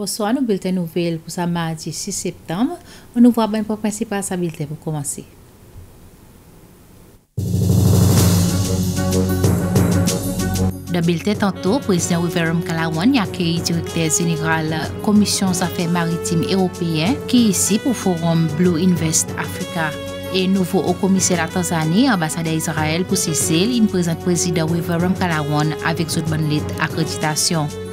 Bonsoir, nou bilten nouvel pou sa mardi 6 septembre. On nou vwa ban pou prinsipal sa bilten pou komanse. Da bilten tanto, prezident Wiverum Kalawan yakèyi direkter general Komisyon Zafè Maritime Européen ki yisi pou forum Blue Invest Africa. E nouvo o komise la Tanzani, ambasade Israel pou Sicil, in prezent prezident Wiverum Kalawan avèk sot ban lit akreditasyon.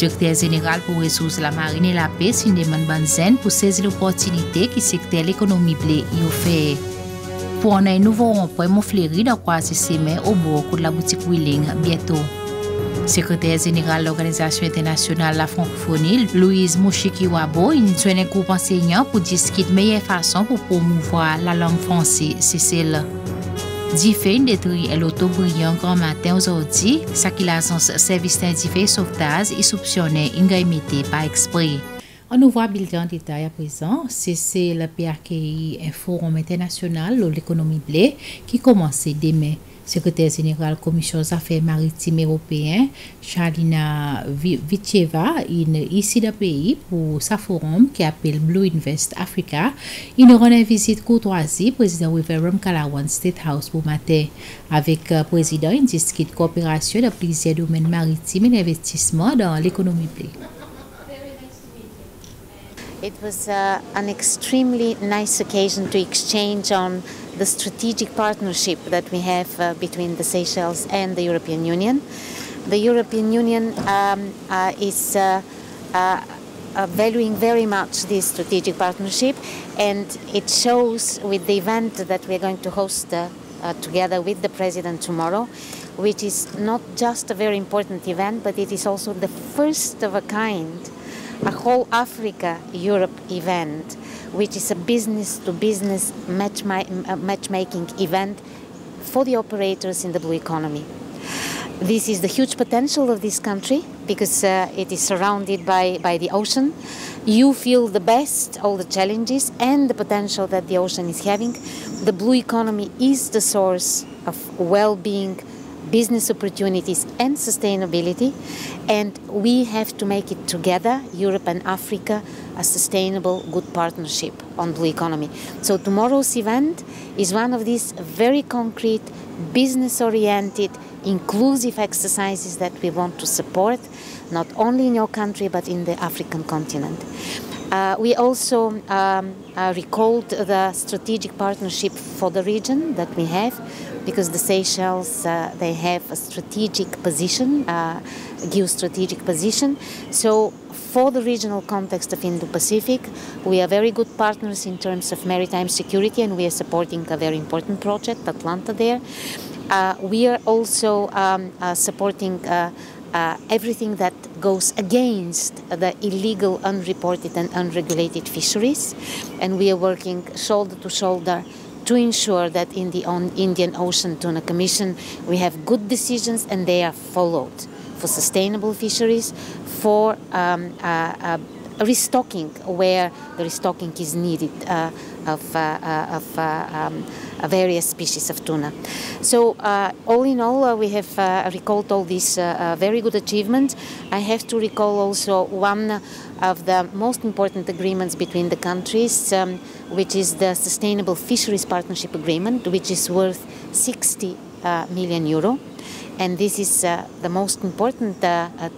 Direkter jeneral pou resous la marine la pe Sindeman Banzen pou sezi l'opportunite ki sekter l'ekonomi ble yo fe. Pou anay nouvo ronpwen moun fleri da kwa se semen ou bo kou la boutik Wheeling bieto. Sekretèr jeneral l'Organizasyon Internasyonal la Francophonie, Louise Mouchikiwabo, initwen en koup enseignant pou diskit meye fason pou promouvoa la lang franse Cécile. Di fey ndetri el otobriyan gran maten ozodi, sa ki lazans servisten di fey softaz isopsyonen inga imite pa ekspre. An nou vwa bilde an detay a prezan, se se la PRKI Forum Internasyonal ou l'Ekonomi Ble ki komanse demen. secrétaire générale Commission des Affaires Maritimes Européennes, Charlina Vicheva, ici dans pays pour sa forum qui appelle Blue Invest Africa. Il rend une visite courtoisie président Riverum Kalawan State House pour matin. Avec le président, il discute coopération dans plusieurs domaines maritimes et d'investissement dans l'économie bleue. It was uh, an extremely nice occasion to exchange on the strategic partnership that we have uh, between the Seychelles and the European Union. The European Union um, uh, is uh, uh, uh, valuing very much this strategic partnership, and it shows with the event that we're going to host together with the President tomorrow, which is not just a very important event, but it is also the first of a kind a whole Africa Europe event, which is a business to business matchmaking event for the operators in the blue economy. This is the huge potential of this country because uh, it is surrounded by, by the ocean. You feel the best, all the challenges and the potential that the ocean is having. The blue economy is the source of well being business opportunities and sustainability. And we have to make it together, Europe and Africa, a sustainable, good partnership on blue economy. So tomorrow's event is one of these very concrete, business oriented, inclusive exercises that we want to support, not only in your country but in the African continent. Uh, we also um, uh, recalled the strategic partnership for the region that we have because the Seychelles uh, they have a strategic position, uh, geostrategic position. So for the regional context of Indo-Pacific, we are very good partners in terms of maritime security, and we are supporting a very important project, Atlanta. There, uh, we are also um, uh, supporting. Uh, uh, everything that goes against the illegal, unreported, and unregulated fisheries. And we are working shoulder to shoulder to ensure that in the Indian Ocean Tuna Commission we have good decisions and they are followed for sustainable fisheries, for um, uh, uh, restocking where the restocking is needed uh, of, uh, uh, of uh, um, various species of tuna. So all in all, we have recalled all these very good achievements. I have to recall also one of the most important agreements between the countries, um, which is the Sustainable Fisheries Partnership Agreement, which is worth 60 million euro. And this is the most important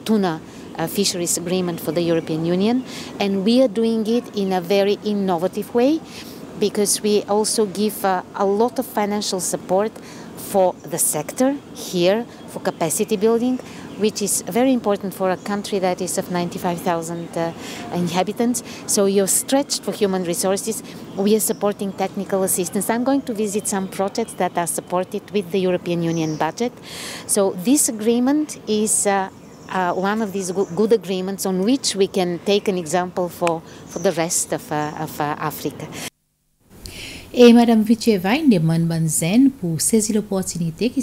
tuna uh, fisheries agreement for the European Union, and we are doing it in a very innovative way because we also give uh, a lot of financial support for the sector here for capacity building which is very important for a country that is of 95,000 uh, inhabitants. So you're stretched for human resources. We are supporting technical assistance. I'm going to visit some projects that are supported with the European Union budget. So this agreement is uh, uh, one of these good agreements on which we can take an example for, for the rest of, uh, of uh, Africa. Et Mme Vicheva demande Banzen pour saisir l'opportunité qui,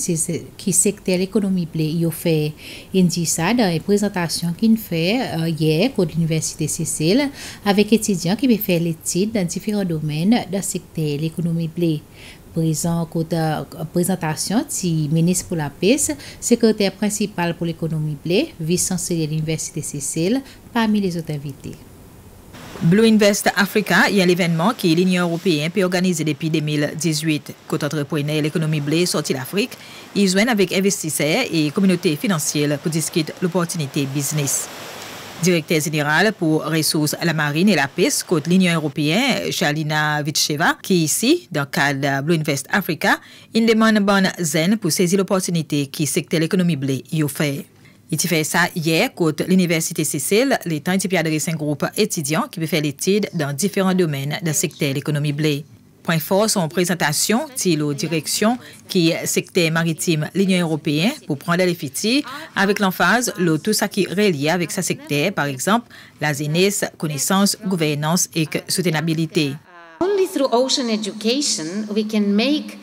qui secteur y offert. Il dit ça dans une présentation qu'il fait euh, hier à l'Université Cécile avec étudiants qui veulent faire l'étude dans différents domaines dans le secteur l'économie blé. Présent côté présentation du ministre pour la paix, secrétaire principal pour l'économie blé, vice-chancelier de l'Université Cécile, parmi les autres invités. Blue Invest Africa est l'événement qui l'Union européenne peut organiser depuis 2018. Côté entrepreneur l'économie blé sortie d'Afrique, ils joignent avec investisseurs et communautés financières pour discuter l'opportunité business. Directeur général pour ressources à la marine et la pêche côté l'Union européenne, Charlina Vitcheva, qui est ici, dans le cadre de Blue Invest Africa, il demande bonne zen pour saisir l'opportunité qui secteur l'économie blé y offre. Il fait ça hier côté l'Université Cécile, les temps il adressé un groupe étudiant qui peut faire l'étude dans différents domaines du secteur l'économie blé. Point fort son présentation, la direction qui est secteur maritime l'Union européenne pour prendre les fitis avec l'emphase le tout ça qui relié avec sa secteur, par exemple la jeunesse, connaissance, gouvernance et soutenabilité. Only through ocean education we can make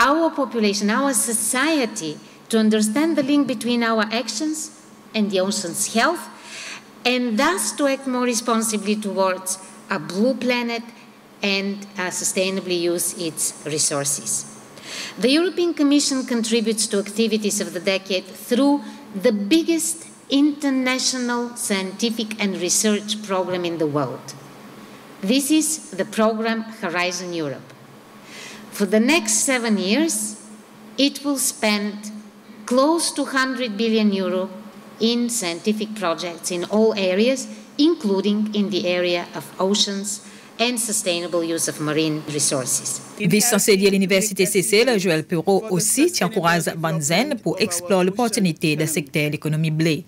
our population, our society to understand the link between our actions and the ocean's health and thus to act more responsibly towards a blue planet and uh, sustainably use its resources. The European Commission contributes to activities of the decade through the biggest international scientific and research program in the world. This is the program Horizon Europe. For the next seven years, it will spend close to 100 billion euro in scientific projects in all areas, including in the area of oceans, and sustainable use of marine resources. Vice-chancelier de l'Université Cécile, Joël Perrault aussi encourage Banzen pour explorer l'opportunité du secteur de l'économie blé.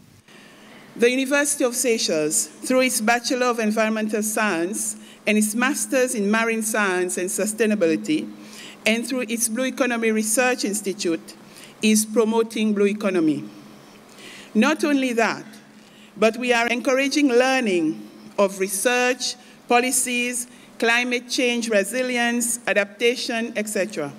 The University of Seychelles, through its Bachelor of Environmental Science and its Masters in Marine Science and Sustainability, and through its Blue Economy Research Institute, is promoting blue economy. Not only that, but we are encouraging learning of research, policies, climate change resilience, adaptation, etc.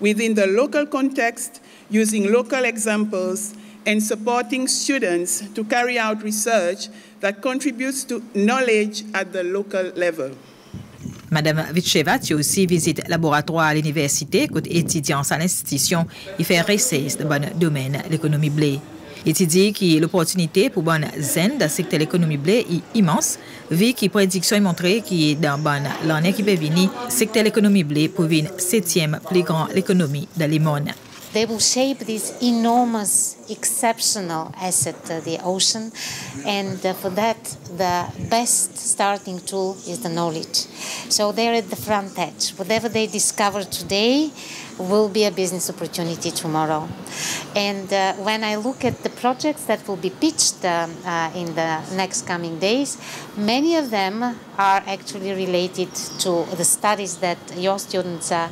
Within the local context, using local examples and supporting students to carry out research that contributes to knowledge at the local level. Madame Vitcheva, tu aussi visite laboratoire à l'université, côté étudiants à l'institution, et fait recherche dans le domaine l'économie blé. Dit que l'opportunité pour bonne zen dans le secteur de l'économie blé est immense, vu que prédiction est montrée que dans bonne l'année qui peut venir, le secteur de l'économie blé une septième plus grande économie dans le monde. They will shape this enormous, exceptional asset, uh, the ocean, and uh, for that, the best starting tool is the knowledge. So they're at the front edge. Whatever they discover today, will be a business opportunity tomorrow. And uh, when I look at the projects that will be pitched uh, uh, in the next coming days, many of them are actually related to the studies that your students are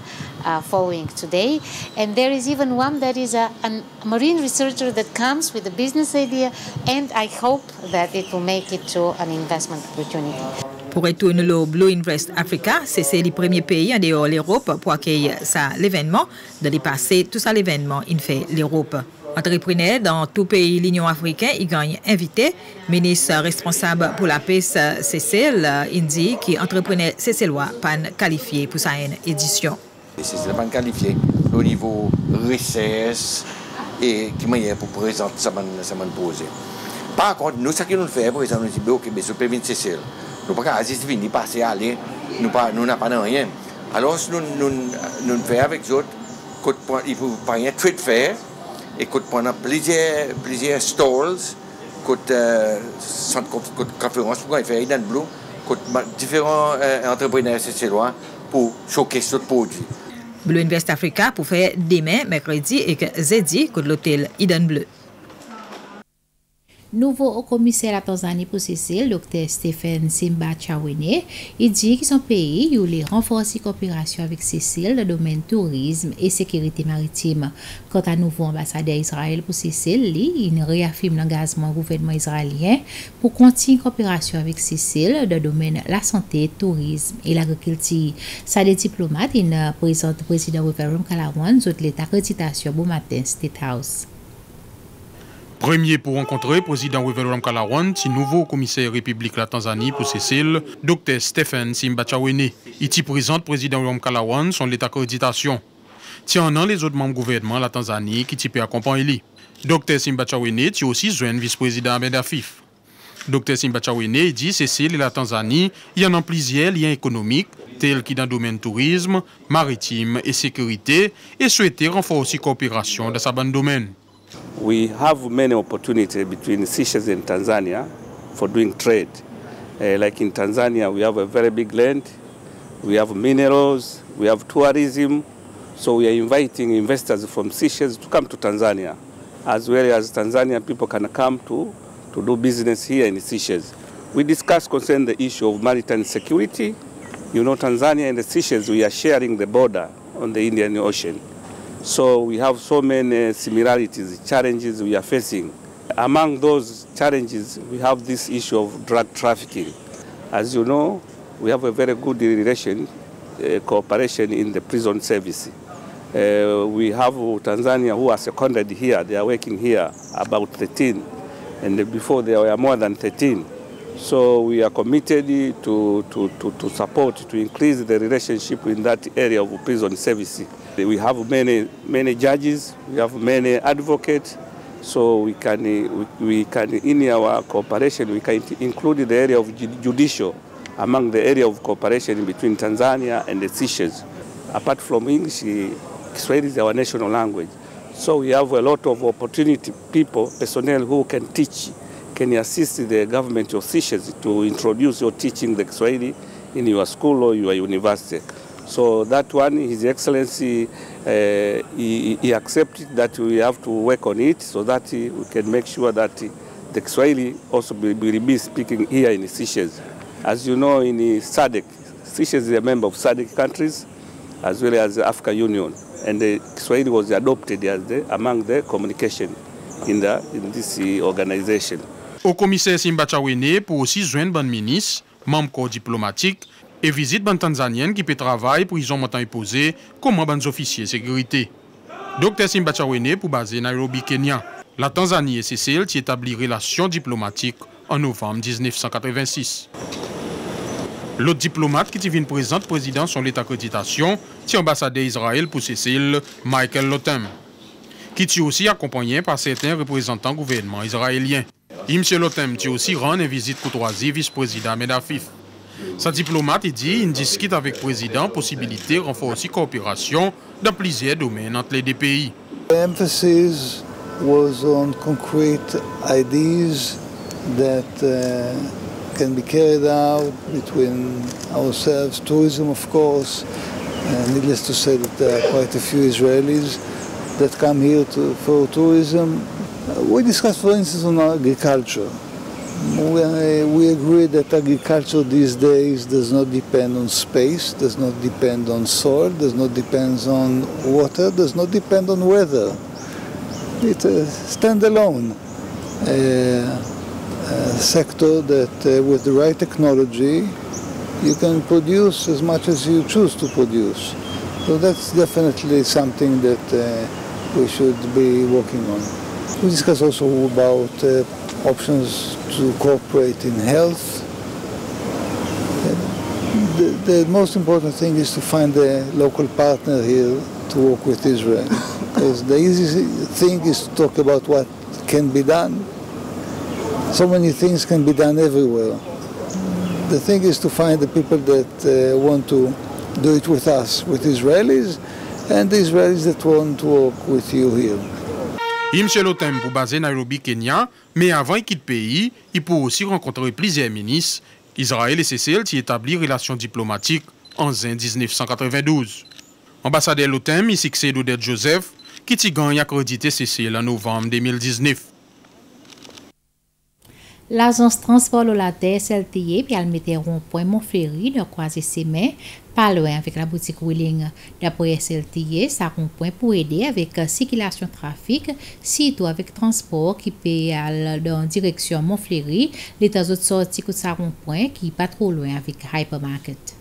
following today. And there is even one that is a, a marine researcher that comes with a business idea, and I hope that it will make it to an investment opportunity. Pour retourner le Blue Invest Africa, c'est le premier pays en dehors de l'Europe pour accueillir ça l'événement, de dépasser tout ça l'événement il fait l'Europe. Entrepreneurs dans tout pays l'Union africaine, ils gagnent invité. Ministre responsable pour la paix, Cécile, il dit qu'entrepreneur Cécilois pas qualifié pour sa édition. C'est pas qualifié au niveau recherche et qui m'a pour présenter ça posé. Par contre, nous, ce que nous faisons, par nous disons, OK, mais c'est pas Cécile. Nou pa ka azist vin, ni pase ale, nou na pa nan ryen. Alons nou nou fè avèk zot, y pou pa ryen twe te fè, e kote pwennan plizye stalls, kote euh, konferans pou kwa y fè, y nan blou, kote diferan euh, entreprenèr se se lwa pou chokè sot prodwi. Bleu Invest Africa pou fè demè, mèkredi, ek zèdi kote l'hotel Eden Bleu. Nouvo o komiser la Tanzani pou Cecil, Dr. Stephen Simba Chawene, i di ki son peyi yu li renforsi kopirasyon avik Cecil le domen tourisme e sekiriti maritime. Kant a nouvo ambasade Israel pou Cecil, li in reafim l'engazman gouvenman Israelien pou konti kopirasyon avik Cecil de domen la sante, tourisme e l'agrikilti. Sa de diplomat in prezident Reverend Kalawan zot le takreditasyon bou matin State House. Premier pour rencontrer président Wevelam Kalawan, si nouveau commissaire République la Tanzanie pour Cécile, Dr Stephen Simbachawene. Il présente président Wevelam Kalawan son l'état accréditation. Tiens, non les autres membres du gouvernement la Tanzanie qui type accompagner Dr Simbachawene, tu aussi jeune vice-président Ahmed Afif. Dr Simbachawene dit Cécile et la Tanzanie, y en a plusieurs liens économiques, tels que dans le domaine tourisme, maritime et sécurité, et souhaiter renforcer la coopération dans ce domaine. We have many opportunities between Seychelles and Tanzania for doing trade. Uh, like in Tanzania, we have a very big land, we have minerals, we have tourism, so we are inviting investors from Seychelles to come to Tanzania, as well as Tanzanian people can come to, to do business here in Seychelles. We discussed concerning the issue of maritime security. You know, Tanzania and the Seychelles, we are sharing the border on the Indian Ocean. So we have so many similarities, challenges we are facing. Among those challenges, we have this issue of drug trafficking. As you know, we have a very good relation, uh, cooperation in the prison service. Uh, we have Tanzania who are seconded here, they are working here about 13, and before there were more than 13. So we are committed to, to, to, to support, to increase the relationship in that area of prison service. We have many, many judges, we have many advocates, so we can, we, we can, in our cooperation, we can include the area of judicial among the area of cooperation between Tanzania and the Seychelles. Apart from English, Kiswahili is our national language. So we have a lot of opportunity people, personnel who can teach, can assist the government of Seychelles to introduce your teaching the Kiswahili in your school or your university. So that one, His Excellency, uh, he, he accepted that we have to work on it so that we can make sure that the Kiswahili also will be speaking here in Seychelles. As you know, in SADC, Seychelles is a member of SADC countries as well as the African Union, and the Kiswahili was adopted as the, among the communication in, the, in this organization. Au commissaire Simba Chawene pour aussi joindre ban ministre, membre corps diplomatique, et visite ban Tanzanienne qui peut travailler ont montant imposé comme ban officiers sécurité. Dr Simba Chawene pour baser Nairobi, Kenya. La Tanzanie et Cécile qui établit relations diplomatiques en novembre 1986. L'autre diplomate qui vient présenter président son l'état accréditation, c'est ambassadeur Israël pour Cécile, Michael Lotem, qui est aussi accompagné par certains représentants gouvernement israéliens. Et M. Lotem qui aussi rend une visite courtoisie vice-président Medafif. Sa diplomate dit il discute avec le président possibilité de renforcer la coopération dans plusieurs domaines entre les deux pays. The emphasis was on concrete ideas that uh, can be carried out between ourselves, tourism of course. Uh, needless to say that there are quite a few Israelis that come here to, for tourism. Uh, we discussed, for instance, on agriculture. We, we agree that agriculture these days does not depend on space, does not depend on soil, does not depend on water, does not depend on weather. It's a standalone uh, uh, sector that uh, with the right technology you can produce as much as you choose to produce. So that's definitely something that uh, we should be working on. We discuss also about uh, options to cooperate in health. The, the, most important thing is to find a local partner here to work with Israel. Because the easy thing is to talk about what can be done. So many things can be done everywhere. The thing is to find the people that uh, want to do it with us, with Israelis, and the Israelis that want to work with you here. Il M. Lotem pour Nairobi, Kenya, Mais avant qu'il quitte le pays, il peut aussi rencontrer plusieurs ministres. Israël et CCL s'y établit relations diplomatiques en 1992. Ambassadeur Loutem, il succède Odette Joseph, qui a gagne à créditer CCL en novembre 2019. L'agence transport la terre SLTE puis elle mettait rond-point Montferry de croiser ses mains pas loin avec la boutique Wheeling. D'après SLTE, ça rond-point pour aider avec uh, circulation trafic, surtout avec transport qui paye dans direction Montferry, l'état de sortie que ça rond-point qui pas trop loin avec Hypermarket.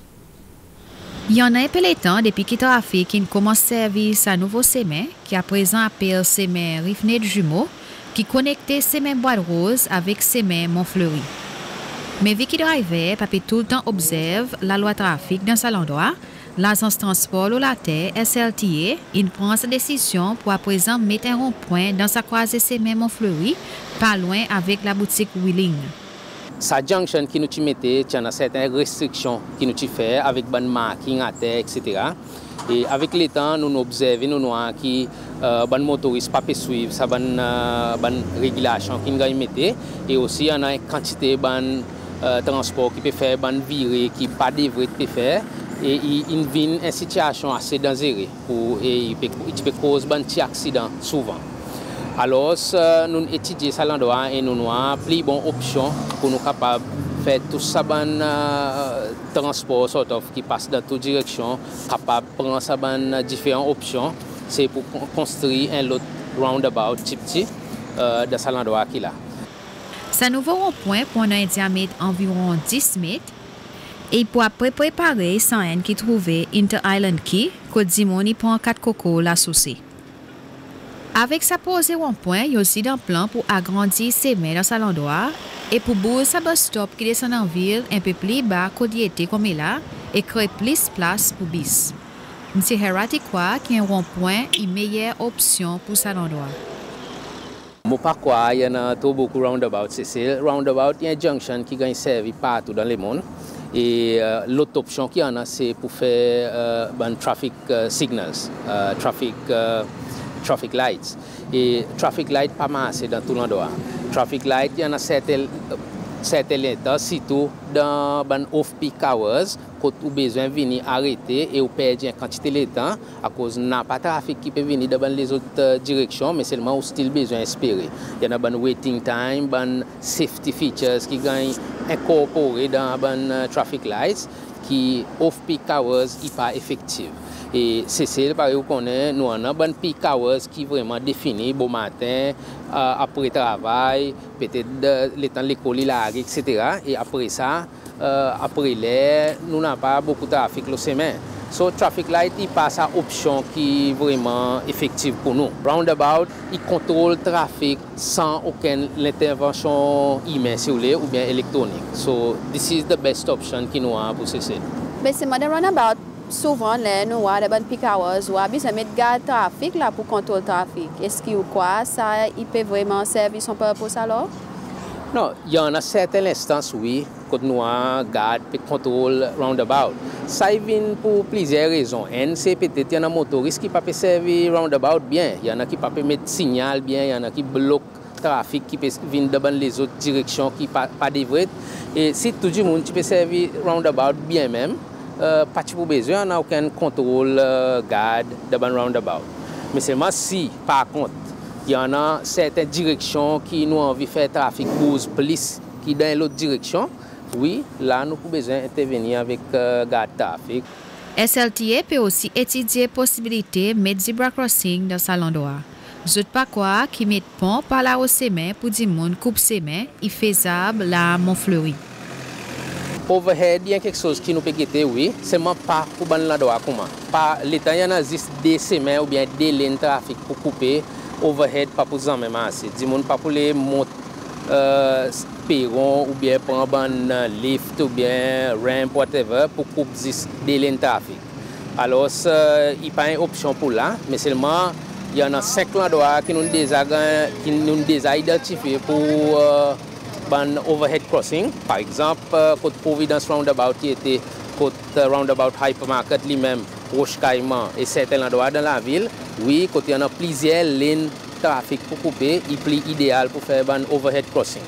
Yon an epele tan depi ki trafik in koman servis a nouvo semen ki a prezan apel semen rifne de jumeau qui connectait Semen Bois de Rose avec Semen Montfleury. Mais Vicky Driver, papi tout le temps observe la loi trafic dans cet endroit, l'agence transport ou la terre, SLTA, il prend sa décision pour à présent mettre un rond-point dans sa croisée Semen Montfleury, pas loin avec la boutique Wheeling. Sa junction qui nous mettait, il y a certaines restrictions qui nous fait avec ban marking à terre, etc. Et avec le temps, nous observons nous noirs qui euh, ban motoristes pas suivre sa ban euh, ban régulation qui nous mettait et aussi y a une quantité ban euh, transport qui peut faire ban virer qui pas devrait faire et il vient une situation assez dangereuse et il peut, il peut causer ban petit accident souvent. Alors, nous étudions ça l'endroit et nous avons plus bonne option pour nous capables de faire tout ça ban euh, transport sort qui passe dans toutes directions, capable prendre ça ban différentes options. se pou konstri en lot roundabout tip ti uh, da sa landwa ki la. Sa nouvo ronpwen pou an an diamet environ 10 met, e pou apre prepare san en ki trouve Inter Island Key, kote Zimoni pou an kat koko la souci. Avek sa pose ronpwen, yo si dan plan pou agrandi semen dan sa landwa, e pou bou sa bus stop ki desen an vil en pe pli ba kote yete kome la, e kre plis plas pou bis. M. Herati croit qu'un rond-point est une meilleure option pour cet endroit. Je ne il y a beaucoup de roundabouts. C'est roundabout, il y a une junction qui gagne servi partout dans le monde. Et euh, l'autre option qu'il en a, c'est pour faire euh, ben, traffic uh, signals, traffic lights. Et traffic light pas massé dans tout l'endroit. Traffic light, il y en a certains, certains états, surtout dans les off-peak hours, quand vous besoin de venir arrêter et vous perdez une quantité de temps à cause n'a pas de trafic qui peut venir dans les autres directions, mais seulement vous still besoin d'espérer. Il y en a des waiting time, des safety features qui gagnent incorporés dans les traffic lights qui off-peak hours n'est pas effective. Et c'est ça, par exemple, nous avons un peak hours qui vraiment défini, bon matin, euh, après travail, peut-être le temps de l'école, etc. Et après ça, euh, après l'air, nous n'avons pas beaucoup de trafic le semaine. So traffic light li pa sa opsyon ki vreman efektiv pou nou. Roundabout, li kontrol trafik san oken l'intervensyon imen si ou le ou bien elektronik. So this is the best option ki nou an pou se se. Be se modern roundabout, souvan le nou wad e ban peak hours wad bi se met gade trafik la pou kontrol trafik. Eski ou kwa sa ipe vreman servis an purpose alor? Non, yon an certain instans wè, kote nou an, gade, pek kontrol, roundabout. Sa y vin pou plizye rezon. En se petet yon an motoris ki pa pe servi roundabout bien, yon an ki pa pe met sinyal bien, yon an ki blok trafik ki pe vin deban les ot direksyon ki pa, pa devret. E si touti moun ti pe servi roundabout bien men, euh, pati pou beze, yon an ouken kontrol, euh, gade, deban roundabout. Men seman si, par kont, Yon an certain direksyon ki nou anvi fè trafik bouz plis ki den lout direksyon. Oui, la nou pou bezen interveni avik uh, gade trafik. SLTA pe osi etidye posibilite met zebra crossing dan sa landwa. Jout pa kwa ki met pon pa la ou semen pou di moun koup semen i fezab la Monfleury. Overhead yon kek sos ki nou pe gete oui, seman pa pou ban landwa kouman. Pa letan yon an zis de semen ou bien de len trafik pou koupe. Overhead pas pour même assez. Dis pas pour les mot euh, perron ou bien prendre ban lift ou bien ramp whatever pour couper juste des lignes de trafic. Alors il n'y a pas une option pour là, mais seulement il y en a cinq endroits qui nous déjà qui nous déjà identifiés pour euh, ban overhead crossing. Par exemple, euh, côte Providence Roundabout était côte euh, Roundabout Hypermarket lui-même, Roche Caïman et certains endroits dans la ville. Oui, côté il y en a plusieurs lignes de trafic pour couper, il est plus idéal pour faire ban overhead crossing.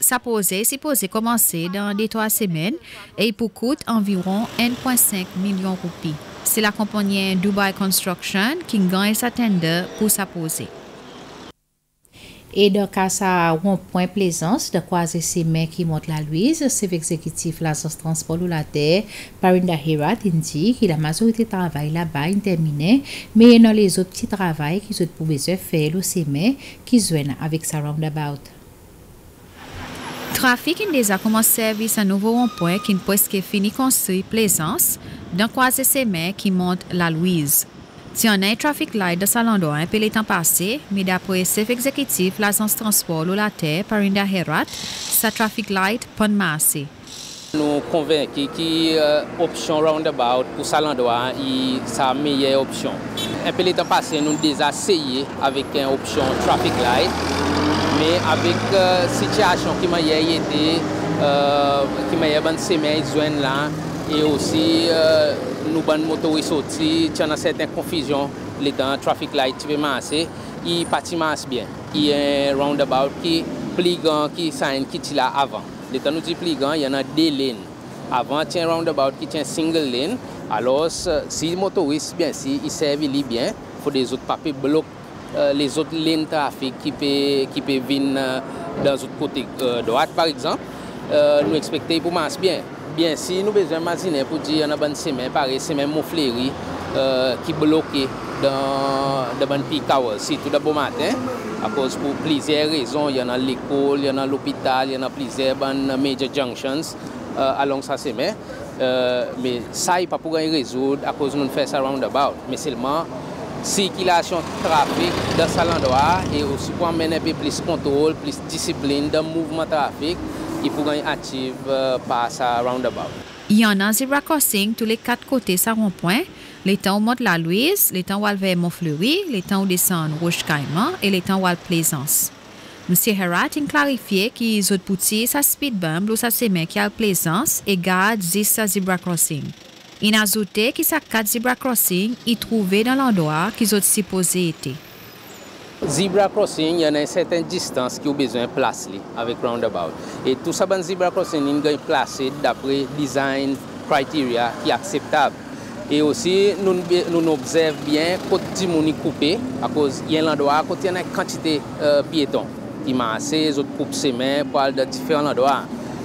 Ça posait, c'est posé commencer dans des trois semaines et il coûte environ 1,5 million de roupies. C'est la compagnie Dubai Construction qui gagne sa tender pour sa poser. E dan ka sa ronpon plezans da kwaze se men ki mont la Louise, se ve ekzekitif la sos transpol ou la ter, Parinda Herat indi ki la mazorite travay la ba in termine, me e nan le zo pti travay ki zot pou beze fel ou se men ki zwen avik sa roundabout. Trafik in deja koman servis an nouvo ronpon ki n poske fini konstri plezans dan kwaze se men ki mont la Louise. Si an ay trafik light da Salandoan pe li tan pase, mi dapre sef ekzekitif lazans transport ou la te parinda herat, sa trafik light pon mase. Nou konvenki ki uh, opsyon roundabout pou Salandoan yi sa meye opsyon. En pe li tan pase nou deza seye avik en opsyon trafik light, me avik uh, sityasyon ki maye yede, uh, ki maye ban semen yi zwen lan, E osi euh, nou ban motowe soti, ti an an seten konfizyon li dan trafik light ti ve manse, i pati manse bien. I yon roundabout ki pligan ki sayen ki ti la avan. Li dan nou di pligan, yon an de lane. Avan ti yon roundabout ki ti yon single lane, alos si motowe si bien si, i servi li bien, fo de zot papi blok euh, le zot lane trafik ki pe, ki pe vin euh, dan zot kote doat par ekzamp, euh, nou ekspekte pou manse bien. Bien, si nous besoin imaginer pour dire une bonne semaine, pareil, c'est même mon fléri qui bloqué dans bonne peak hours, surtout de bon matin, à cause pour plusieurs raisons. Il y en a l'école, il y en a l'hôpital, il y en a plusieurs major junctions along sa semaine. mais ça, il pas pour résoudre à cause nous faisons ça roundabout, mais seulement circulation trafic dans cet endroit et aussi pour amener plus contrôle, plus discipline dans le ki pou gen achieve uh, pa sa roundabout. Yon an zebra crossing tou le kat kote sa ronpoin, le tan ou mont la Louise, le tan ou al ve Montfleury, le tan ou desan Rouge Cayman, e le tan ou al Plaisance. Mse Herat in klarifiye ki zot pouti sa speed bump lou sa semen ki al Plaisance e gade zis sa zebra crossing. In azote ki sa kat zebra crossing i trouve dan landwa ki zot sipoze ete. Zebra crossing, yon an certain distance ki ou bezwen plas li avèk roundabout. E tout sa ban zebra crossing, yon gen plase dapre design criteria ki akseptab. E osi, nou nou observe bien koti mouni koupe akos yon landwa koti yon an kantite uh, piyeton. Ki manse, zot koupe semen, pal de diferent landwa.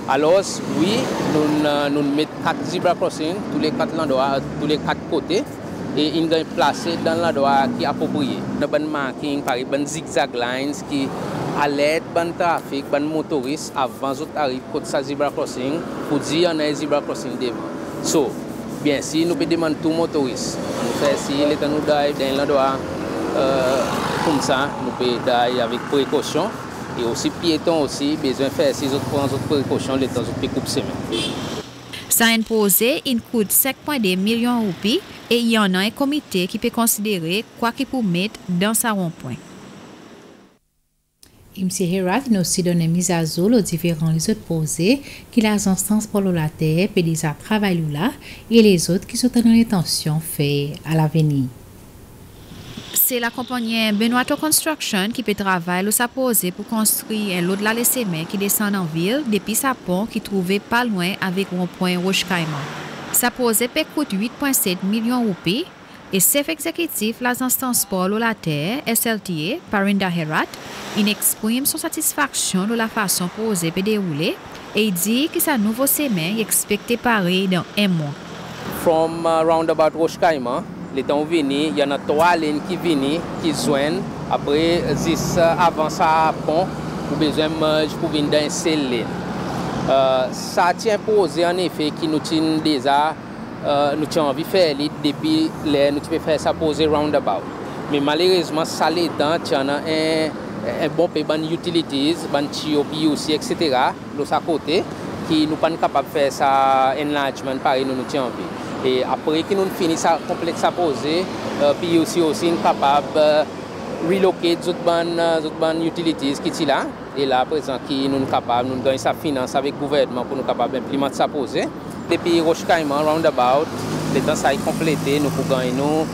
Alos, oui, nou euh, nou met kat zebra crossing, tou le kat landwa, tou le kat kote. e in gen plase dan la doa ki apopriye. Nan ban marking pari, ban zigzag lines ki alet ban trafik, ban motoris avan zot arif kote sa zebra crossing pou di yon e zebra crossing devan. So, bien si nou pe deman tou motoris, nou fe si letan nou daye den la doa euh, koum euh, sa, nou pe daye avik prekosyon e osi pieton osi, bezwen fe si zot pran zot prekosyon letan zot pe koup semen. Sa en pose, in kout 5.2 milyon oupi e yon nan e komite ki pe konsidere kwa ki pou met dan sa ronpwen. Imse Herat nou si donen mizazou lo diferan li zot pose ki la zanstans polo la te pe li za travay lou la e li zot ki sotan nan etansyon fe al aveni. Se la kompanyen Benoato Construction ki pe travay lo sa pose pou konstri en lot la lesemen ki desen nan vil depi sa pon ki trouve pa lwen avik ronpwen Roche Kaiman. Sa pose pe koute 8.7 milyon roupi e sef ekzekitif la zans transport ou la ter SLTA Parinda Herat in eksprime son satisfaksyon ou la fason pose pe deroule e di ki sa nouvo semen ekspekte pare dan en moun. From uh, roundabout Roshkaima, li tan vini, yon an to alen ki vini, ki zwen, apre zis uh, avan sa pon, ou bezwen mèj pou vin dan sel lin. Uh, sa ti impose an efe ki nou ti n deza, uh, nou ti anvi fe li depi le nou ti pe fe sa pose roundabout. Men malerezman sa le dan ti an an en bon pe ban utilities, ban ti yo pi yosi, etc. lo sa kote ki nou pan kapap fe sa enlargement pare nou nou ti anvi. E apre ki nou n fini sa kompleks sa pose, uh, pi yosi yosi n kapap relocate zout ban, zout ban utilities ki ti la. E la prezant ki nou nou kapab, nou nou ganyi sa finans avek gouvernement pou nou kapab implement sa pose. Depi Roche Kaiman, roundabout, letan sa yi komplete, nou pou ganyi nou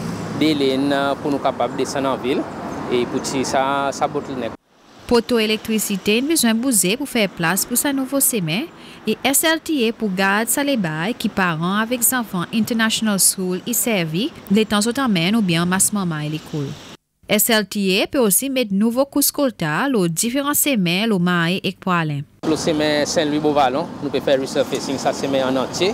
delen pou nou kapab desen an vil. E pou ti sa, sa botlenek. Poto elektrisite nou bezwen bouze pou fè plas pou sa nouvo semen e SLTA pou gade sa le bay ki paran avek zanfan International School i servi letan sotan men ou bien masman may l'ekol. SLTA peut aussi mettre nouveaux coups scoltales aux différents semaines, au maï et poilin. Le semaine Saint-Louis-Beauvalon, nous pouvons faire resurfacing sa semaine en entier.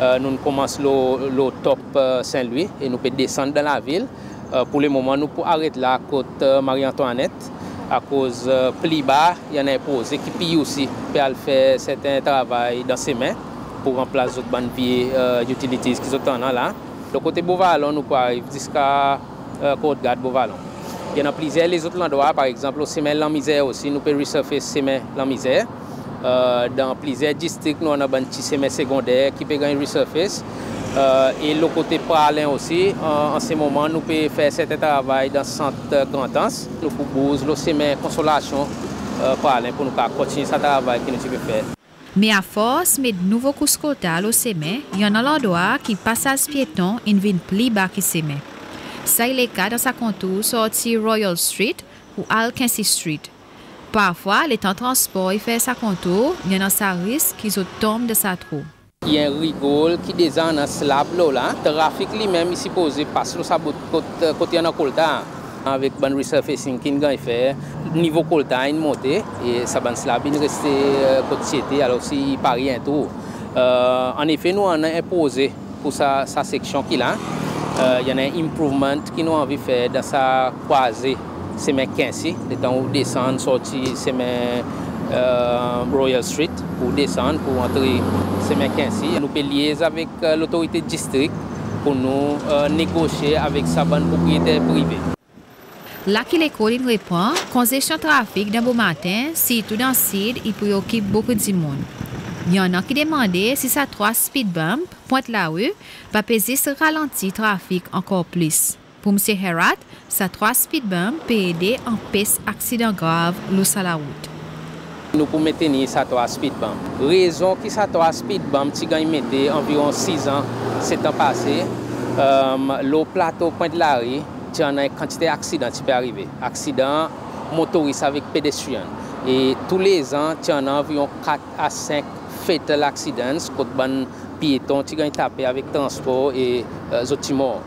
Euh, nous commençons le, top euh, Saint-Louis et nous pouvons descendre dans la ville. Euh, pour le moment, nous pouvons arrêter la côte euh, Marie-Antoinette à cause euh, pli bas, il y en a imposé qui pille aussi pour faire certains travail dans ses mains pour remplacer d'autres bandes euh, utilities qui sont en là. Le côté Beauvalon, nous pouvons arriver jusqu'à euh, Côte-Garde-Beauvalon. Gen an plize les ot landwa, par exemple, ou semen lan mizè osi, nou pe resurface semen lan mizè. Uh, dan plize distrik nou an aban ti semen sekondè ki pe gen resurface. Uh, e lo kote pa alen osi, an, an se moman nou pe fè sete travay dan sant grandans. Nou pou bouz lo semen konsolasyon uh, pa alen pou nou ka kontinye sa travay ki nou ti pe fè. Me a fos met nouvo kouskota lo semen, yon an landwa ki pasas pieton in vin pli baki semen. Saileka dans sa e contour sorti Royal Street ou Alkensi Street. Parfois, les temps transport e transport fait sa contour, il y en a sa risque qu'ils tombent de sa trou. Il y a un rigole qui descend dans slab là. Le trafic lui-même ici posé passe sur sa côté en colta. Avec ban resurfacing qu'il a e fait, niveau colta il monté et sa ban slab il resté côté euh, cité alors si parie un tour. Euh, en effet, nous on a imposé pour sa, sa section qu'il a. Il y a un improvement qui nous envie de faire dans sa croisée semaine 15, le temps où descendre, sortir semaine euh, Royal Street pour descendre, pour entrer semaine 15. Nous pouvons lier avec euh, l'autorité district pour nous euh, négocier avec sa bonne propriétaire privée. Là qu'il est répond, congestion trafic d'un beau matin, si tout dans le site, il préoccupe beaucoup de monde. Yon an ki demande si sa 3 speed bump pointe la ou va peze se ralenti trafik ankor plis. Pou mse Herat, sa 3 speed bump pe ede an pes aksidan grav lou sa la wout. Nou pou meteni sa 3 speed bump. Rezon ki sa 3 speed bump ti gany mette anviron 6 an, 7 an pase, um, lou plato pointe la ou ti an an kantite aksidan ti pe arrive. Aksidan motoris avik pedestrian. E tou les an ti an anviron 4 a 5 fèt l'aksidans kote ban piyeton ti gen tapè avèk transport e uh, zoti mor.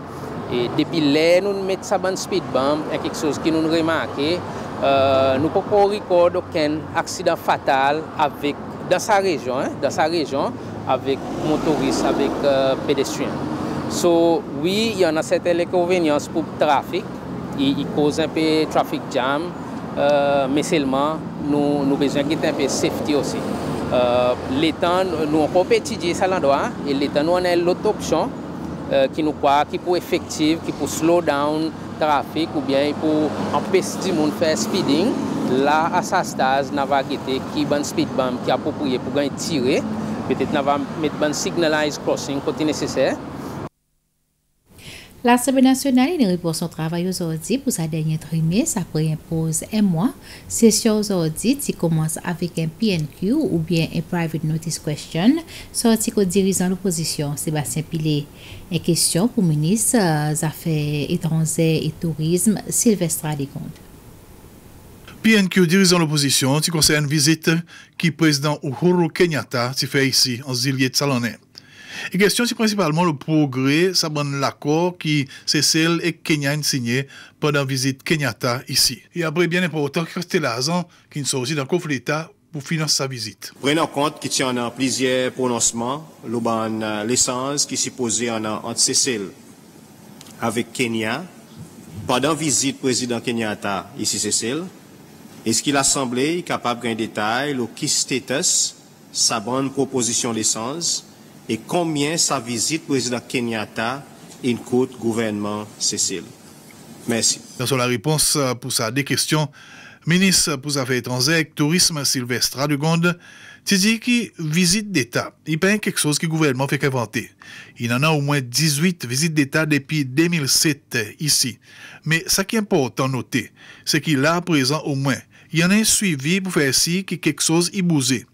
E depi lè nou nou met sa ban speed bump, e ek ek sos ki nou nou remake, uh, nou pou kon rekod oken aksidan fatal avèk dan sa rejon, dan sa rejon avèk motorist, avèk uh, pedestryen. So, oui, yon an seten lè konvenyans pou trafik, y koz an pe trafik jam, men selman nou, nou bezwen ki ten pe safety osi. Uh, letan nou an kope etidye sa lan do a, e letan nou an el lot opsyon uh, ki nou kwa ki pou efektiv, ki pou slow down trafik ou bien pou empesti moun fè speeding, la asa staz nan va gete ki ban speed bump ki apopriye pou gan tire, petet nan va met ban signalize crossing kote nesesè, L'Assemblée nationale est repose son travail aujourd'hui pour sa dernière trimestre après une pause un mois. Session aujourd'hui qui commence avec un PNQ ou bien un Private Notice Question sorti au dirigeant l'opposition Sébastien Pilet. Une question pour le ministre des Affaires étrangères et Tourisme Sylvestre Aligonde. PNQ dirigeant l'opposition qui concerne une visite qui président Uhuru Kenyatta fait ici en Zilier de Salonnet. La question, c'est principalement le progrès, ça l'accord qui c'est celle et Kenya a signé pendant la visite Kenyatta ici. Et après, bien important, c'était l'argent qui sont aussi dans le conflit d'État pour financer sa visite. Prenons compte qu'il y en a plusieurs prononcements, euh, l'essence qui s'est posée entre Cécile avec Kenya pendant la visite président Kenyatta ici Cécile. Est-ce qu'il a semblé capable d'un détail, le qui status, sa bonne proposition d'essence, et combien sa visite président Kenyatta une gouvernement Cécile. Merci. Dans la réponse pour ça des questions, ministre pour les Affaires étrangères, Tourisme Sylvestre Radegonde, tu dis que visite d'État, il pas quelque chose que le gouvernement fait qu'inventer. Il en a au moins 18 visites d'État depuis 2007 ici. Mais ce qui est important à noter, c'est qu'il a à présent au moins, il y en a un suivi pour faire si que quelque chose est bougé.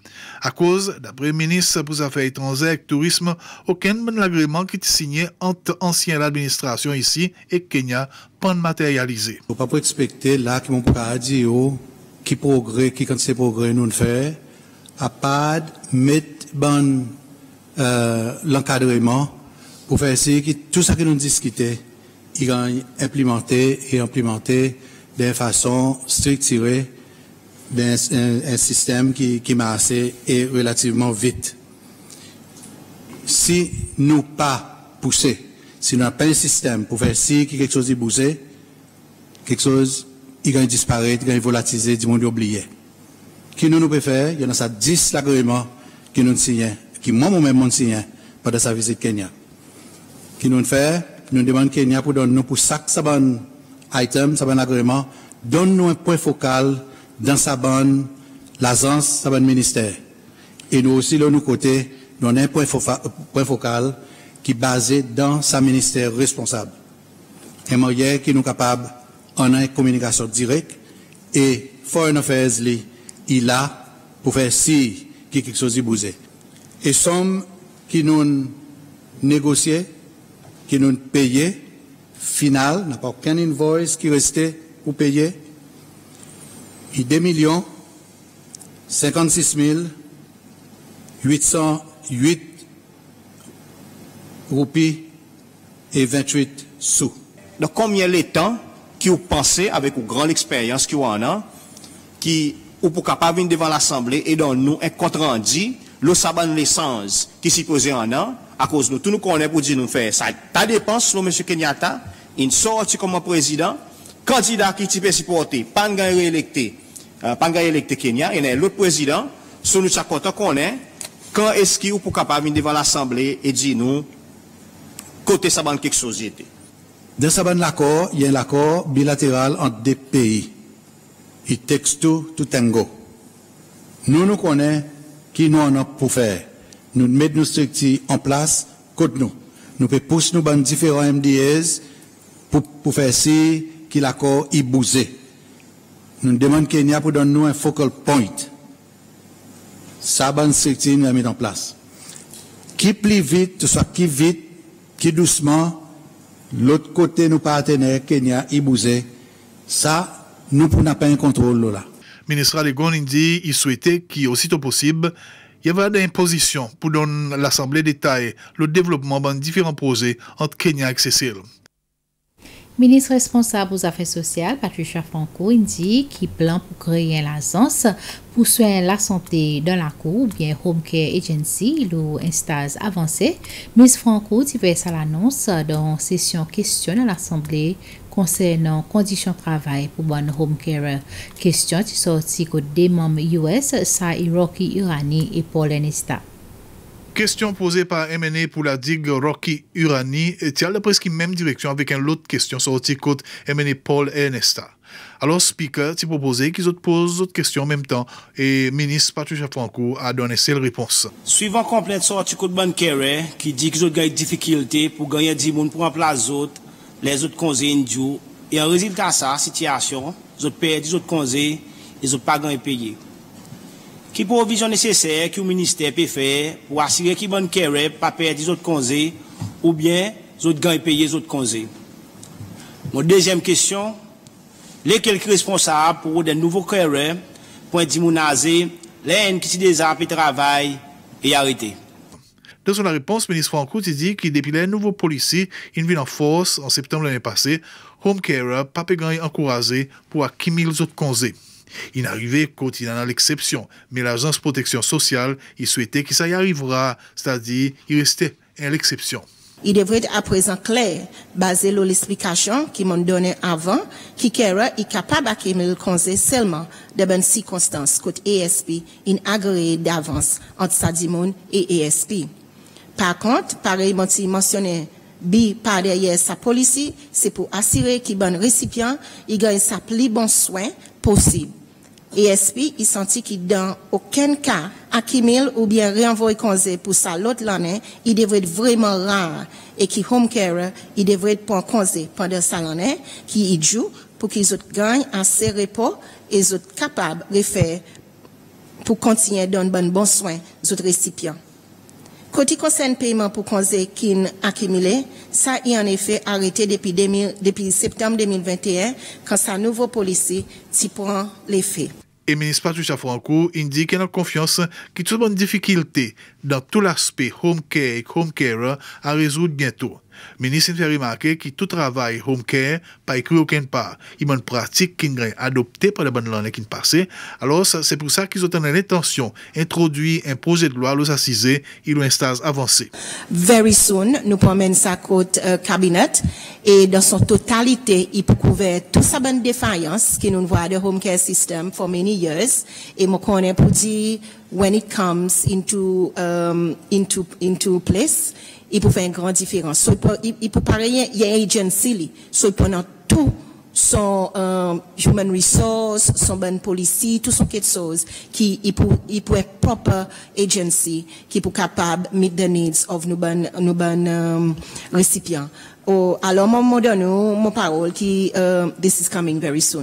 À cause, d'après le ministre pour les Affaires étrangères et Tourisme, aucun bon agrément qui est signé entre ancienne administration ici et Kenya pas matérialisé. On ne peut pas expecter là qui m'ont dit qui progrès, qui quand c'est progrès nous fait, à pas mettre bon euh, l'encadrement pour faire si que tout ça que nous discutons, il va implémenté et implémenté de façon structurée d'un un, système qui, qui marche et relativement vite. Si nous pas pousser, si nous n'avons pas un système pour faire si quelque chose est bougé, quelque chose il va disparaître, il va volatiliser, du monde oublié. Qui nous nous faire, il y en a ça 10 agréments qui nous signent, qui moi moi-même signé pendant sa visite Kenya. Qui nous fait, nous demandons Kenya pour donner nous pour chaque saban item, saban agrément, donne-nous un point focal dans sa bande, l'agence, saban ministère. Et nous aussi, de nous côté, nous un point, focal qui est basé dans sa ministère responsable. Un moyen qui nous capable en une communication directe et Foreign Affairs, il a pour faire si quelque chose bousé. Et somme qui nous négocié, qui nous payé, final, n'a pas aucun invoice qui restait pour payer, et 2 millions 56 808 roupies et 28 sous. Donc combien de temps qui vous pensez avec une grande expérience qui vous en a, qui ou pour capable venir devant l'Assemblée et dans nous un compte rendu, le saban l'essence qui s'y posait en an, à cause de nous, tout nous connaît pour dire nous faire ça. Ta dépense, le monsieur Kenyatta, il sorti comme président, kandida ki ti pe sipote, pan gan reelekte, uh, pan gan reelekte Kenya, e ene lout prezident, sou nou chakontan konen, kan eski ou pou kapab vin devan l'Assemblée e di nou kote sa ban kek sosyete. Dan sa ban l'akor, yon l'akor bilateral ant de peyi. I tekstou tout tango. Nou nou konen ki nou an ap pou fè. Nou mèd nou strikti an plas kote nou. Nou pe pousse nou ban diferan MDS pou, pou fè si qu'il l'accord est bousé. Nous demandons Kenya pour donner nous un focal point. Ça, bonne nous mis en place. Qui plus vite, soit qui vite, qui doucement, l'autre côté, nos partenaires, Kenya, est bousé. Ça, nous n'avons pas un contrôle là. Ministre Alegon dit qu'il souhaitait qu'aussitôt possible, il y avait des impositions pour donner l'Assemblée d'État le développement de différents projets entre Kenya et Cécile. Ministre responsable aux affaires sociales, Patricia Franco, indi ki plan pou kreye l'agence pou souen la santé dan la kou ou bien Home Care Agency lou instaz avansé. Ministre Franco tive sa l'annons dan sesyon kestyon an l'Assemblée konsernan kondisyon travay pou ban Home Care. Kestyon ti sorti kou deman US sa Iroki Urani e Paul Enesta. Question posée par MNA pour la digue Rocky Urani tient la presque même direction avec une autre question sortie côté MNA Paul Ernesta. Alors, speaker, tu proposé qu'ils posent d'autres questions en même temps et ministre Patricia Franco a donné cette réponse. Suivant complète sortie côté bancaire qui dit qu'ils ont des difficultés pour gagner 10 monde pour remplacer les autres, les autres conseils et en résultat de ça, situation, les autres perdent les autres conseils, ils n'ont pas gagné payé. Qui provision nécessaire que le ministère peut faire pour assurer que bonne carré pas perdre les autres conseils ou bien les autres gagnent payer les autres conseils. Mon deuxième question, les quelques responsables pour des nouveaux carrés pour démonager les qui sont déjà travail et arrêter. Dans son réponse, le ministre Franco dit que depuis les nouveaux policiers, il vient en force en septembre l'année passée, Home Care pas encouragé pour accumuler les autres conseils. Il n'arrivait quand il en a l'exception, mais l'agence de protection sociale, il souhaitait que ça y arrivera, c'est-à-dire il restait à l'exception. Il devrait être à présent clair, basé sur l'explication qui m'ont donné avant, qui est capable le conseil seulement dans bonnes circonstances, côté ESP, une agréé d'avance entre Sadimon et ESP. Par contre, pareillement, mentionné bi par derrière sa police, c'est pour assurer qu'il bon récipient, il gagne sa plus bon soin possible. ESP, il sentit qu'il dans aucun cas, accumule ou bien renvoie conseil pour ça l'autre l'année, il devrait être vraiment rare et qui home care, il devrait être pour conseil pendant ça l'année, qui y joue pour qu'ils gagnent assez repos et soient capables de faire pour continuer à donner bon, bon soin aux autres récipients. Côté concerne paiement pour conseil qui accumulé, ça est en effet arrêté depuis, septembre 2021 quand sa nouveau policier s'y prend les faits. Et ministre Patricia Franco indique qu'il a confiance que toute bonne difficulté dans tout l'aspect home care et home care à résoudre bientôt. Ministre fait remarquer que tout travail home care pas écrit aucun part. Il y a une pratique qui est adoptée par les bonnes langues qui passées. Alors, c'est pour ça qu'ils ont l'intention d'introduire un projet de loi aux assises et un stage avancé. Very soon, nous promènons ça côté euh, cabinet et dans son totalité, il peut couvrir toute sa bonne défaillance qui nous voit de home care system for many years. Et je connais pour dire, when it comes into, um, into, into place, il peut faire une grande différence. So, il peut, il, il peut pas rien, il y a agency, so, pendant tout son euh, human resource, son bonne policy, tout son quelque chose qui il peut il peut être proper agency qui peut capable meet the needs of nos bonnes nos bonnes um, récipients. Oh, alors mon mot mon parole qui uh, this is coming very soon.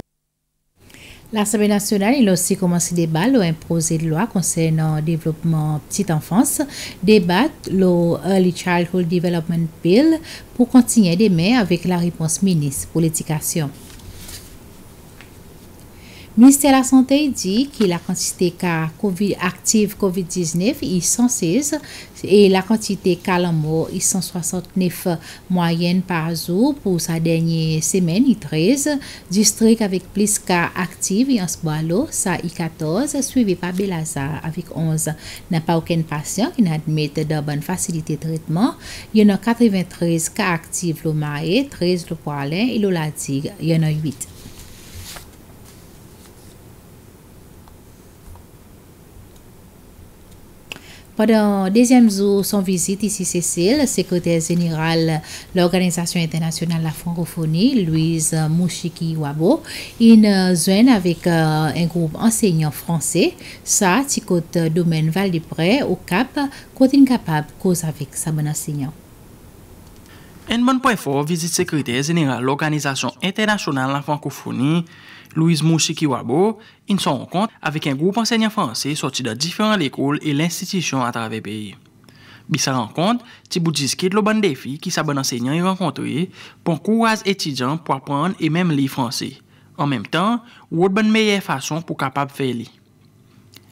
L'Assemblée nationale, il a aussi commencé débat, l'a imposé de loi concernant le développement petite enfance, débat le Early Childhood Development Bill pour continuer demain avec la réponse ministre pour l'éducation. Ministè la Santé di ki la kantite ka COVID, aktive COVID-19 y 116 e la kantite ka lan mor y 169 mwayen par zo pou sa denye semen y 13. Distrik avik plis ka aktive y ansboalo sa y 14 suivi pa Belazar avik 11. Nan pa ouken pasyon ki nan admete da ban fasilite tretman. Yon an 93 ka aktive lo maye, 13 lo poalen e lo ladig. Yon an 8. Pendant deuxième jour son visite ici Cécile, secrétaire générale de l'Organisation internationale de la francophonie, Louise Mouchiki Wabo, une zone avec euh, un groupe enseignant français, ça, côté domaine Val de Près, au Cap, côté incapable cause avec sa bon enseignant. Un bon point fort, visite secrétaire générale de l'Organisation internationale de la francophonie, Louise Mouchikiwabo, ils se rencontrent avec un groupe enseignant français sorti de différentes écoles et l'institution à travers le pays. Bi sa rencontre, ti bout quitte le bon défi qui sa bon enseignant y rencontré pour encourager étudiants pour apprendre et même lire français. En même temps, ou bonne meilleure façon pour capable faire lire.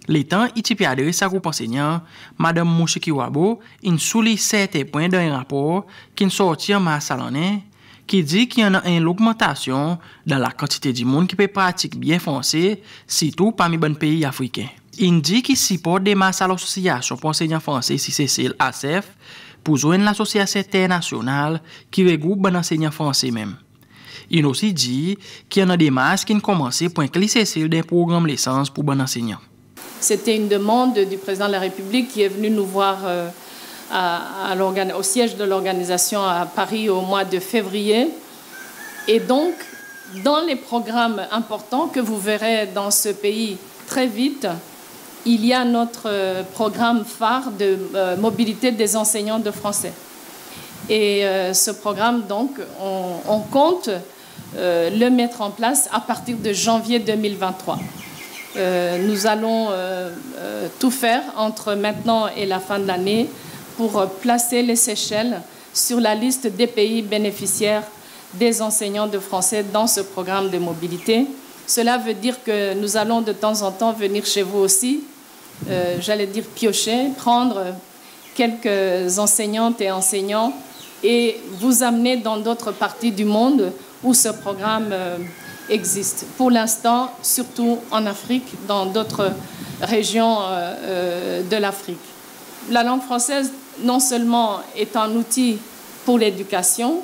L'étant, il t'y adresse sa groupe enseignant, Madame Mouchikiwabo, in souli certains points d'un rapport qui sorti en mars à l'année qui dit qu'il y en a une augmentation dans la quantité de monde qui peut pratiquer bien français, surtout parmi les pays africains. Il dit qu'il supporte des masses à l'association pour enseigner français CCC ACF pour joindre l'association internationale qui regroupe les enseignants français même. Il aussi dit qu'il y en a des masses qui ont commencé pour inclure CCL dans programme licence pour les enseignants. C'était une demande du président de la République qui est venu nous voir euh, au siège de l'organisation à Paris au mois de février. Et donc, dans les programmes importants que vous verrez dans ce pays très vite, il y a notre euh, programme phare de euh, mobilité des enseignants de français. Et euh, ce programme, donc, on, compte le mettre en place à partir de janvier 2023. nous allons tout faire entre maintenant et la fin de l'année pour placer les Seychelles sur la liste des pays bénéficiaires des enseignants de français dans ce programme de mobilité. Cela veut dire que nous allons de temps en temps venir chez vous aussi, euh, j'allais dire piocher, prendre quelques enseignantes et enseignants et vous amener dans d'autres parties du monde où ce programme euh, existe. Pour l'instant, surtout en Afrique, dans d'autres régions euh, de l'Afrique. La langue française non seulement est un outil pour l'éducation,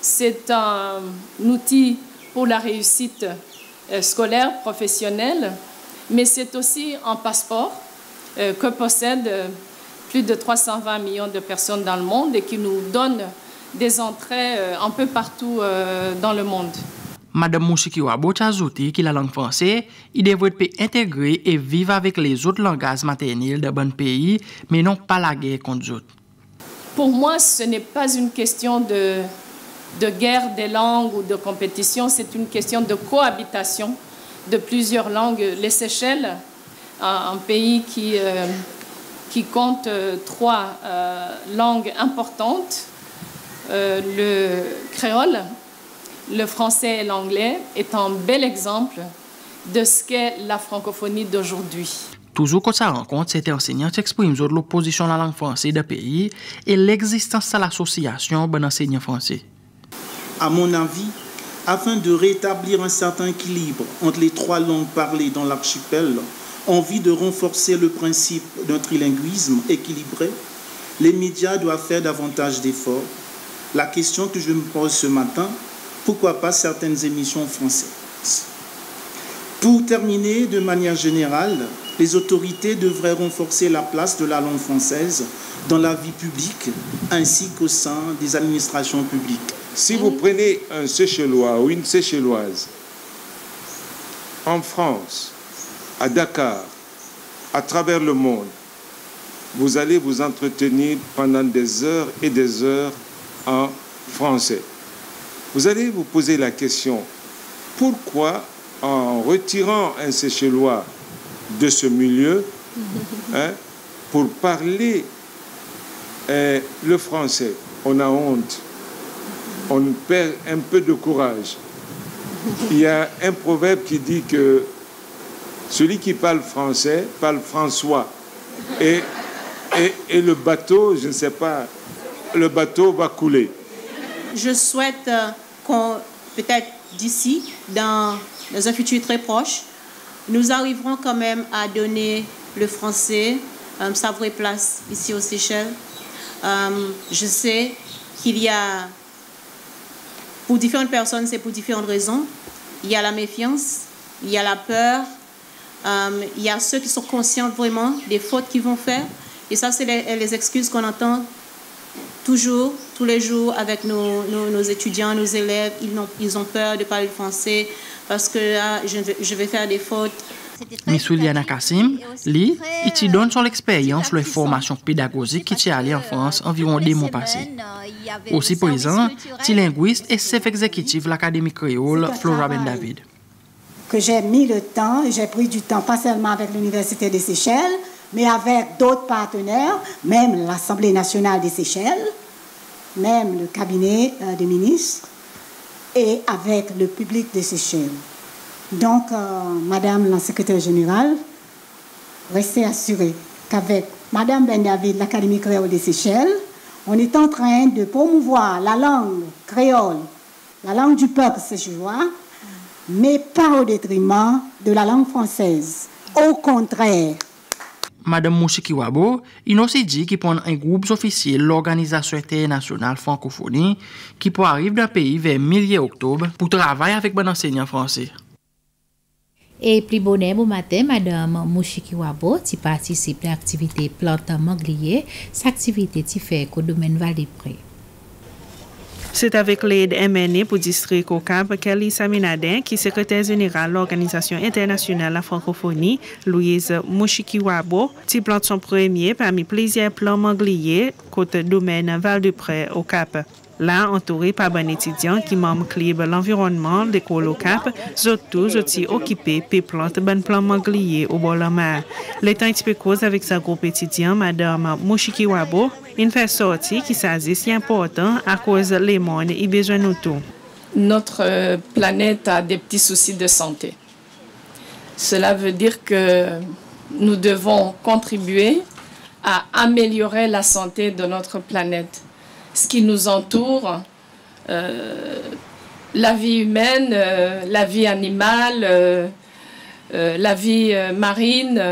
c'est un outil pour la réussite euh, scolaire, professionnelle, mais c'est aussi un passeport euh, que possèdent euh, plus de 320 millions de personnes dans le monde et qui nous donne des entrées un peu partout dans le monde. Madame Mouchikiwa ajouté que la langue française, il devrait être intégrée et vivre avec les autres langages maternels de bon pays, mais non pas la guerre contre eux. Pour moi, ce n'est pas une question de, guerre des langues ou de compétition, c'est une question de cohabitation de plusieurs langues. Les Seychelles, un, pays qui, euh, qui compte euh, trois euh, langues importantes, le créole, le français et l'anglais est un bel exemple de ce qu'est la francophonie d'aujourd'hui. Toujours quand ça rencontre, c'était enseignant exprime l'opposition à la langue française du pays et l'existence de l'association bon enseignant français. À mon avis, afin de rétablir un certain équilibre entre les trois langues parlées dans l'archipel, envie de renforcer le principe d'un trilinguisme équilibré, les médias doivent faire davantage d'efforts. La question que je me pose ce matin, pourquoi pas certaines émissions françaises. Pour terminer, de manière générale, les autorités devraient renforcer la place de la langue française dans la vie publique ainsi qu'au sein des administrations publiques. Si vous prenez un Seychellois ou une Seychelloise en France, à Dakar, à travers le monde, vous allez vous entretenir pendant des heures et des heures en français. Vous allez vous poser la question, pourquoi en retirant un Seychellois de ce milieu hein, pour parler euh, le français, on a honte, on perd un peu de courage. Il y a un proverbe qui dit que celui qui parle français parle François. Et, et, et le bateau, je ne sais pas, le bateau va couler. Je souhaite euh, peut-être d'ici, dans, dans un futur très proche, nous arriverons quand même à donner le français euh, sa vraie place ici aux Seychelles. Euh, je sais qu'il y a, pour différentes personnes, c'est pour différentes raisons. Il y a la méfiance, il y a la peur, euh, il y a ceux qui sont conscients vraiment des fautes qu'ils vont faire. Et ça, c'est les excuses qu'on entend toujours, tous les jours avec nos, nos, nos étudiants, nos élèves. Ils ont, ils ont peur de parler français parce que je, vais, je vais faire des fautes. Miss Juliana Kassim, li, iti donne son l'expérience sur les formations pédagogiques qui est allée en France environ des mois passés. Aussi présent, ti linguiste et chef exécutif de l'Académie créole Flora Ben David. Que j'ai mis le temps, j'ai pris du temps pas seulement avec l'Université des Seychelles, mais avec d'autres partenaires, même l'Assemblée nationale des Seychelles, même le cabinet euh, des ministres, et avec le public des Seychelles. Donc, euh, Madame la secrétaire générale, restez assurée qu'avec Madame Ben David, l'Académie créole des Seychelles, on est en train de promouvoir la langue créole, la langue du peuple séchellois, mais pas au détriment de la langue française. Au contraire, Madame Mouchiki Wabo, il a aussi dit qu'il prend un groupe officiel de l'Organisation internationale francophonie qui peut arriver dans le pays vers milieu octobre pour travailler avec un enseignant français. Et plus bonnet au matin, Madame Mouchiki Wabo, qui participe à l'activité plante manglier, cette activité qui fait qu'au domaine Vallée Pré. C'est avec l'aide MNE pour district au Cap, Kelly Saminadin, qui est secrétaire général de l'Organisation internationale de la francophonie, Louise Mouchikiwabo, qui plante son premier parmi plusieurs plans mangliers côté domaine Val-de-Près au Cap. Là, entouré par un étudiant qui membre club l'environnement l'école au Cap, surtout aussi occupé par plantes ban plan manglier au bord de la mer. Le temps peu cause avec sa groupe étudiant, Madame Mouchikiwabo, une fait sortie qui s'agit si important à cause des mondes et besoin de tout. Notre euh, planète a des petits soucis de santé. Cela veut dire que nous devons contribuer à améliorer la santé de notre planète. Ce qui nous entoure, euh, la vie humaine, euh, la vie animale, euh, la vie marine,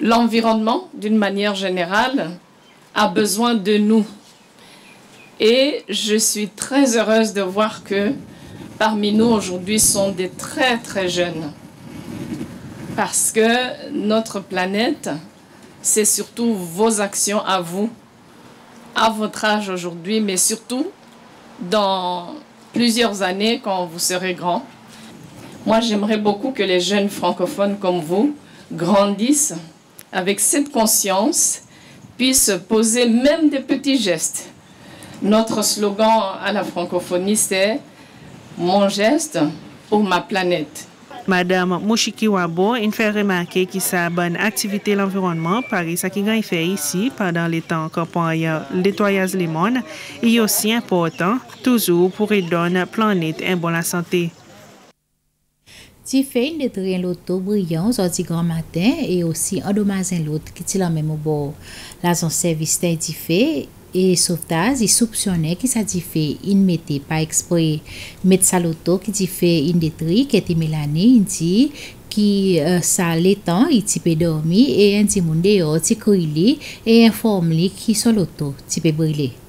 l'environnement d'une manière générale a besoin de nous. Et je suis très heureuse de voir que parmi nous aujourd'hui sont des très très jeunes. Parce que notre planète, c'est surtout vos actions à vous, à votre âge aujourd'hui, mais surtout dans plusieurs années quand vous serez grand. Moi, j'aimerais beaucoup que les jeunes francophones comme vous grandissent avec cette conscience, puissent poser même des petits gestes. Notre slogan à la francophonie, c'est Mon geste pour ma planète. Madame Moshiki Wabo en fè remakè ki sa ban aktivite l'environnement pari sa ki gan y fè isi padan le tan kampanya letoyaz le mon y osi important toujou pou redon planet en bon la sante. Ti fey de trien loto briyan zoti gran matin e osi an domazen lot ki ti la menmou bo. La zon servis ten ti fey e softaz, i soupsyonè ki sa di fe in mette pa ekspoye met saloto ki di fe in detri ket e melane in di ki uh, sa letan iti pe dormi e en ti moun deyo ti korile e inform li ki soloto ti pe brile.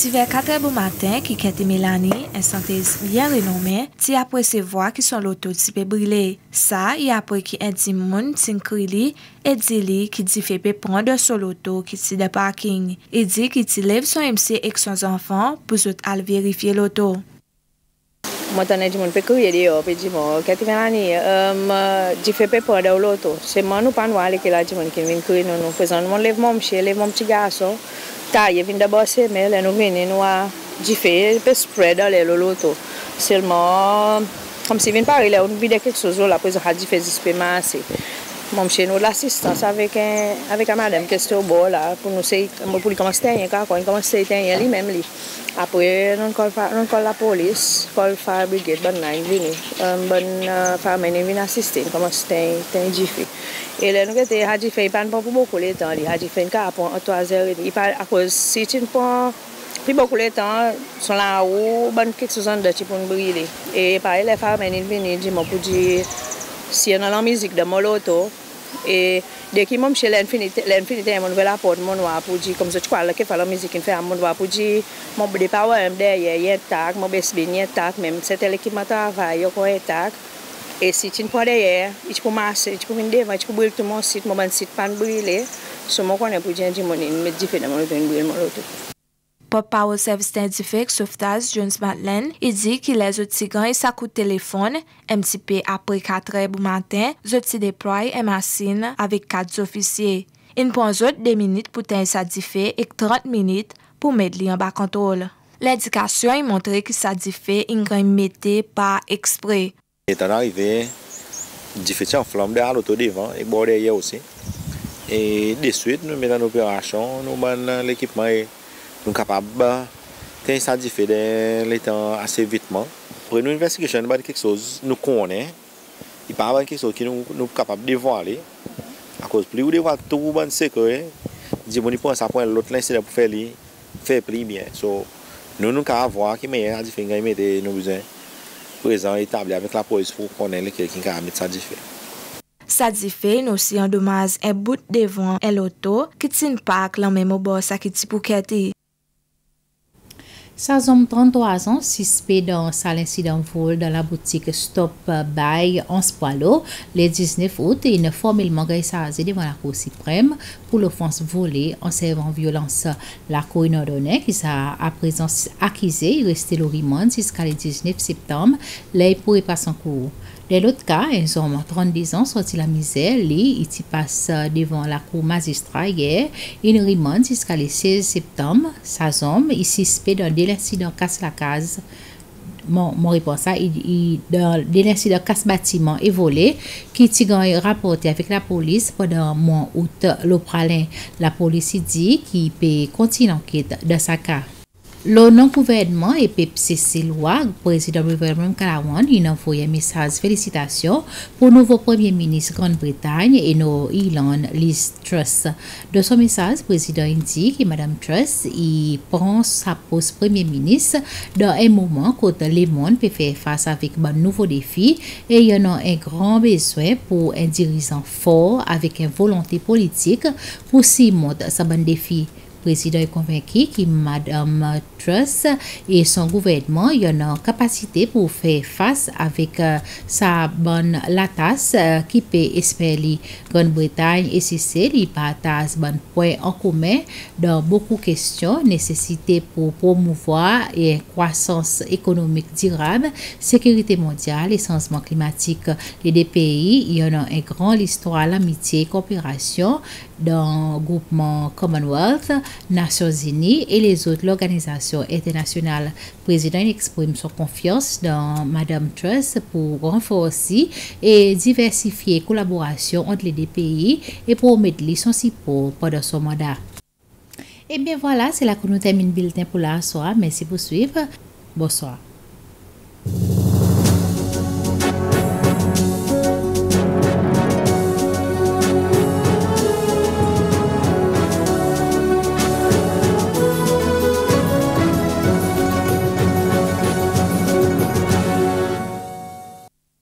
Siver 4 e bo maten ki kete Melani, en santez bien renome, ti apre se vwa ki son loto ti pe brile. Sa, y apre ki enti moun tin kri li, e di li ki di fe pe prende son loto ki ti de parking. E di ki ti lev son MC ek son zanfan pou zot al verifiye loto. Mwen tanè di moun pe kriye di yo, pe di moun, kete Melani, mè di fe pe pò de ou loto. Se man nou pan wale ki la di moun ki vin kri nou nou, fè zan moun lev moun mche, lev moun pti gaso. taye vin daba seme, le nou vini nou a jife, pe spread ale lò lò to. Selman, kom si vin pari le, ou nou vide kek sozo la pou zon ha jife zispe man se. Mwen mwen chen nou l'assistans avèk a madèm kestè ou bo la, pou nou se, mwen pou li komanse tenye ka kon, komanse se tenye li mèm li. Apre, nou kol la polis, kol fire brigade ban nan vini, ban fire menen vin asisten, komanse tenye jife. E lè nou gè Haji fè, i pan pan pou bokou lè tan, li Haji fè nka apon an 3 zèri, i pa akòz si ti npon, pi bokou lè tan, son la ou, ban kik sou zan de ti pou nbri lè. E pa e lè fà menin vini, di mò pou di, si yon nan lan mizik de mò loto, e deki mò mche lè nfinite, lè nfinite yon moun vè la pot, moun wap pou di, kom se chkwa lè ke fà lan mizik in fè, moun wap pou di, moun bè de pa wè mde, ye, ye tak, moun bè sbin yon tak, mèm se tel ekip mata avay, yo kon ye tak, E si ti n pou deye, iti pou mase, iti pou vin devan, iti pou bril tout moun sit, moun ban sit pan brile, sou moun konen pou jen di moun in, met di fè nan moun ven bril moun lote. Pop Power Service Scientifique, Sauvetage Jones Madeleine, il dit que les otigans et sa coup de téléphone, MTP après 4 heures du e matin, zoti déploie et machine avec 4 officiers. Une point zot des minutes pour t'en satisfait et 30 minutes pour mettre en bas contrôle. L'éducation a e montré que satisfait une mette pas exprès. Étant arrivé, diffusé en flamme de l'auto devant et bord derrière aussi. Et de suite, nous mettons en opération, nous mettons l'équipement et nous sommes capables de ça diffé les temps assez vitement. Après nous investigation, nous quelque chose nous connaît. Il n'y a pas quelque chose qui nous, nous capable de dévoiler. À cause plus vous dévoilez tout, vous secret. Di mouni pon sa pon lot lan sida pou fe li, fe pli byen. So, nou nou ka avwa ki meye a di fin gany mette nou bizen. prezant etabli avèk la polis pou konen li kelkin ka amit sa di fè. Sa di fè, nou si an domaz e bout devan el oto ki tin pak lan mè mò bo sa ki ti pou kèti. Sa zom 33 ans, sispe dans sa l'incident vol dans la boutique Stop By en Spoilo le 19 août, il formellement gressasé devant la Cour suprême pour l'offense volée en servant violence. La Cour inordonnée qui sa à présent accusé, il restait le rimond jusqu'à le 19 septembre, il pourrait pas en Lè lot ka, en zom 32 an soti la mizè, li iti pas euh, devan la kou mazistra ye, in riman jiska le 16 septem, sa zom isi spe dan delensi dan kas la kaz. Mon, mon riponsa, delensi dan kas batiman e vole, ki ti gan e rapote avik la polis podan moun out lopalen. La polisi di ki pe konti lanket dan sa ka. Lo nan pouvedman epep Cecil Wag, prezident gouvernement Karawan, yon anvoye mesaj felicitasyon pou nouvo premier ministre Grande-Bretagne e nou ilan Liz Truss. De son mesaj, prezident indi ki Madame Truss yi pran sa pos premier ministre dan en mouman kote le moun pe fè fasa avik ban nouvo defi e yon an en gran beswen pou en dirizan for avik en volonté politik pou si moun sa ban defi. Prezident est convaincu que Madame Truss et son gouvernement yon en capacité pour faire face avec euh, sa bonne latas tasse euh, qui peut espérer Grande-Bretagne et Sicile y partage bon point en commun dans beaucoup de questions nécessité pour promouvoir et croissance économique durable, sécurité mondiale et changement climatique. Les deux pays y en ont un grand histoire l'amitié et coopération dans le groupement Commonwealth, Nations Unies et les autres organisations internationales. Le président exprime son confiance dans Madame Truss pour renforcer et diversifier la collaboration entre les deux pays et mettre son support pendant son mandat. Et bien voilà, c'est là que nous terminons le bulletin pour la soirée. Merci pour suivre. Bonsoir.